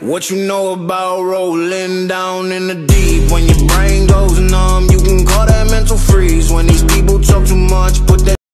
What you know about rolling down in the deep when you brain